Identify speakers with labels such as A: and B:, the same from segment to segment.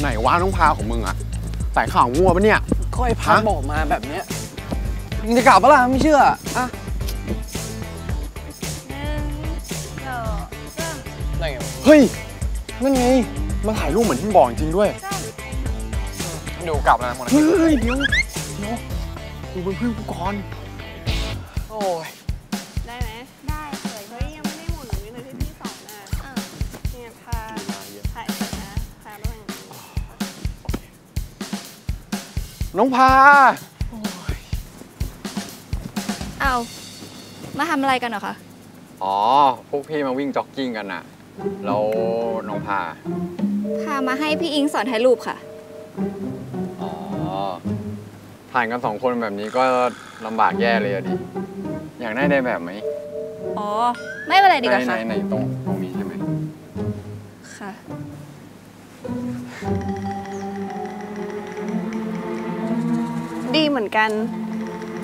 A: ไหนวะน้องพาของมึงอะใส่ข่าวมั่วปะเนี่ย
B: ก็ไอ้พัด
A: ฮะ
B: บอกมาแบบเนี้ยมึงจะกลับปะล่ะไม่เชื่ออะ
C: หนึ่งสองสาม
B: ไหนวะ
A: เฮ้ยนั่นไงมาถ่ายรูปเหมือนที่มึงบอกจริงๆด้วย
C: สาม
B: เดี๋ยวกลับแล้วนะหมด
A: เฮ้ยเดี๋ยวเดี๋ยวดูเป็นเพื่อนกูก่อน
B: โอ้ย
D: น้องพาเอา
C: มาทำอะไรกันเหรอคะ
A: อ๋อ พวกพี่มาวิ่งจ็อกกิ้งกันน่ะ แล้วน้องพา
C: พามาให้พี่อิงสอนถ่ายรูปค่ะ
A: อ๋อ ถ่ายกันสองคนแบบนี้ก็ลำบากแย่เลยอะดิ อยากได้ได้แบบไหม
C: อ๋อ ไม่เป็นไรดีกว่า
A: ไหน
C: ค่ะ
A: ไหนตรงตรง
D: ดีเหมือนกัน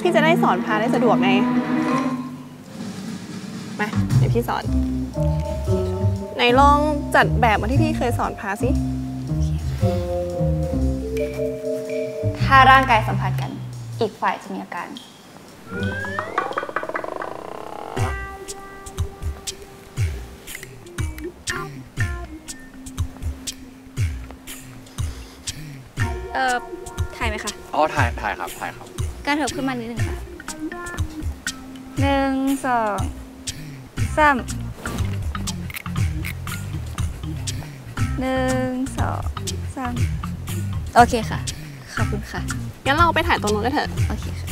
D: พี่จะได้สอนพาได้สะดวกไง มา เดี๋ยวพี่สอน ไหนลองจัดแบบมาที่พี่เคยสอนพาสิ
C: ถ้าร่างกายสัมผัสกัน อีกฝ่ายจะมีอาการ เอ่อ
A: อ๋อถ่ายถ่ายครับถ่ายครับ
C: กระเถิบขึ้นมานิดนึงค่ะหนึ่งสองสามหนึ่งสองสามโอเคค่ะ ขอบคุณค่ะ
D: งั้นเราไปถ่ายตรงนู้นกันเถอะ
C: โอเคค่ะ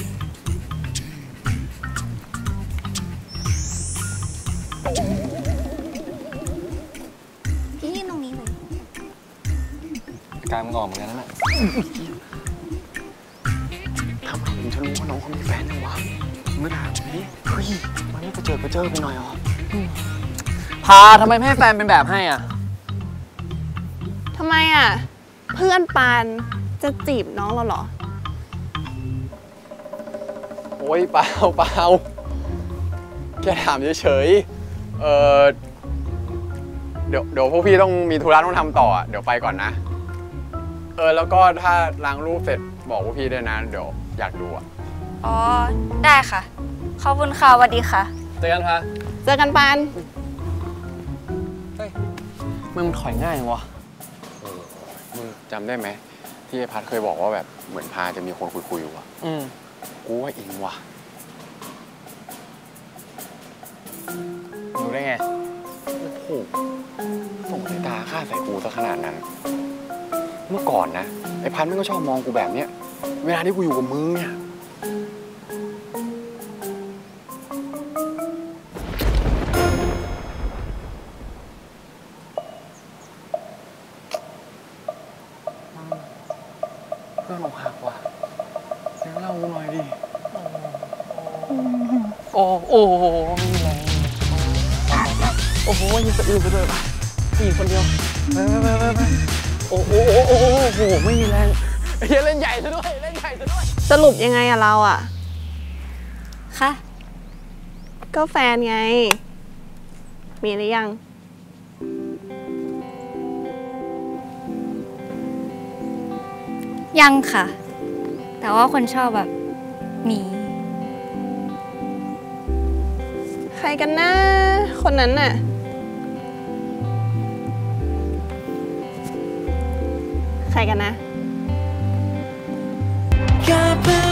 C: พี่ยืนตรงนี้เลย
B: กายมึงออกเหมือนกันนั่นแหละ
A: ทำไมถึง จะรู้ว่าน้องเขามีแฟนยังวะมึงไม่ถามดิเฮ้ยวันนี้ไปเจอไปเจอไปหน่อยเหรอ
B: พาทำไมไม่ให้แฟนเป็นแบบให้อะ
D: ทำไมอะ เพื่อนปานจะจีบน้องเราเหรอ
A: โอ้ยเปล่าเปล่าแค่ถามเฉยๆ เออเดี๋ยวเดี๋ยวพวกพี่ต้องมีธุระต้องทำต่ออะเดี๋ยวไปก่อนนะ เออแล้วก็ถ้าล้างรูปเสร็จบอกพวกพี่ด้วยนะเดี๋ยว อยากดูอะ
C: อ๋อ ได้ค่ะ ขอบคุณค่ะสวัสดีค่ะ
B: เจอกันพา
D: เจอกันปาน
B: มึงถอยง่ายจังวะ
A: เออมึงจำได้ไหม ที่ไอ้พัดเคยบอกว่าแบบเหมือนพาจะมีคนคุยๆอยู่อะ
B: อืม
A: กูว่าอิงว่ะ
B: รู้ได้ไง
A: โอ้โหส่งสายตาค่าใส่กูซะขนาดนั้น เมื่อก่อนนะ ไอ้พันมันก็ชอบมองกูแบบเนี้ย เวลาที่กูอยู่กับมึงเนี่ย เพื่อนอกหักว่ะเดี๋ยวเล่ากูหน่อยดิ
B: โอ้โอ้โหมีแรงโอ้โหยังสะอื้นไปเลยผู้หญิงคนเดียวไปไปไปไปโอ้โหโอ้โหโอ้โหไม่มีแรง เฮียเล่นใหญ่ซะด้วย เล่นใหญ่ซะด้วย
D: สรุปยังไงอะเราอะ
C: ค่ะ
D: ก็แฟนไง มีหรือยัง
C: ยังค่ะ แต่ว่าคนชอบแบบมี
D: ใครกันนะคนนั้นน่ะใครกันนะ got back.